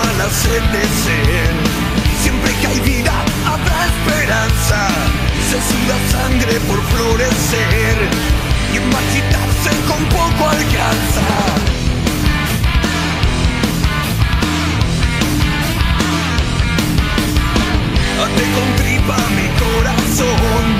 humanas enlecen. Siempre que hay vida habrá esperanza. Se suda sangre por florecer. Y imaginarse con poco alcanza. Te contripa mi corazón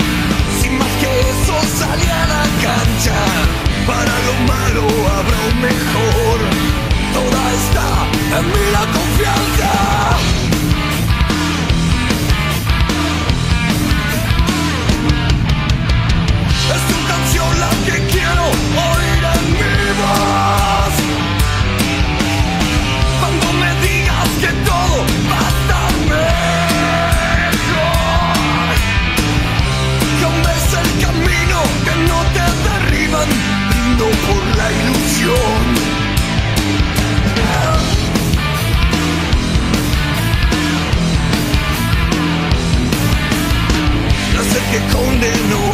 no